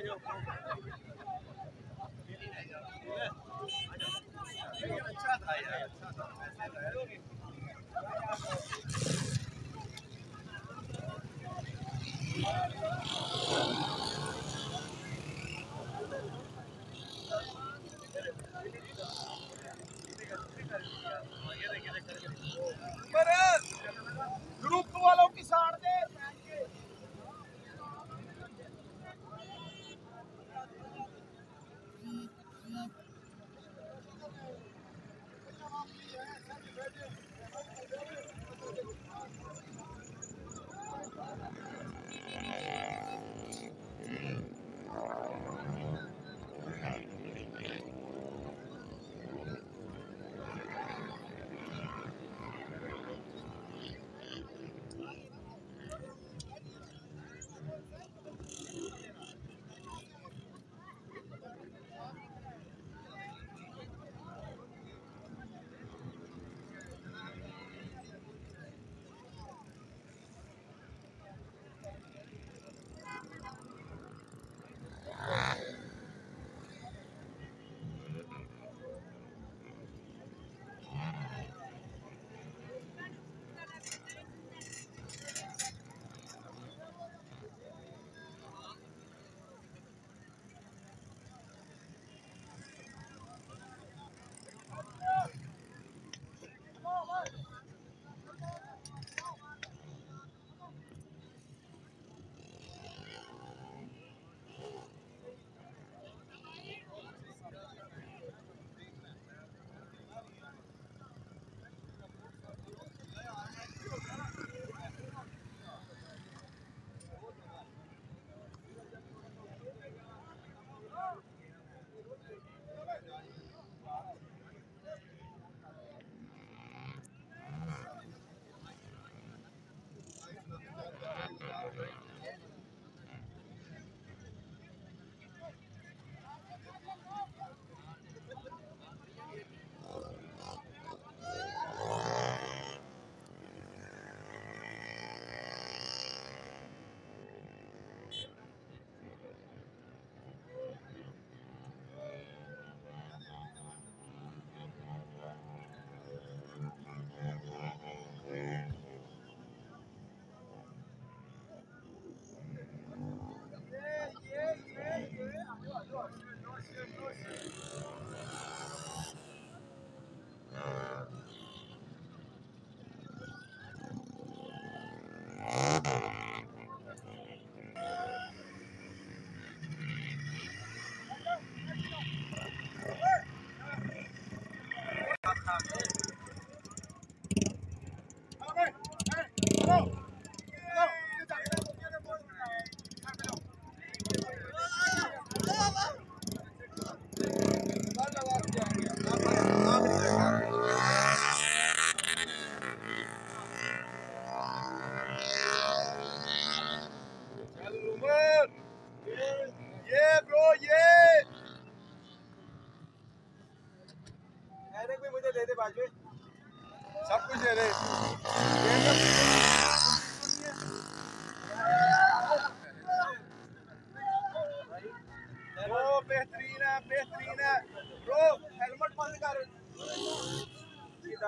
Group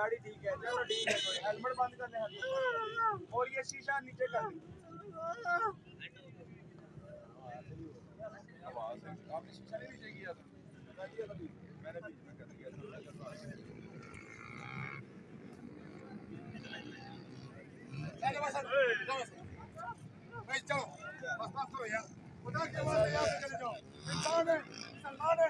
दाढ़ी ठीक है चलो ठीक है कोई हेलमेट बंद कर दे और ये शीशा नीचे कर आपने शीशा नहीं नीचे किया था? मैंने भी मैं कर दिया चलो बस बस। करो यार। खुदा के वास्ते यहाँ से चले जाओ। इंसान है सलमान है।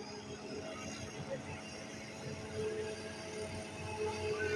Thank you.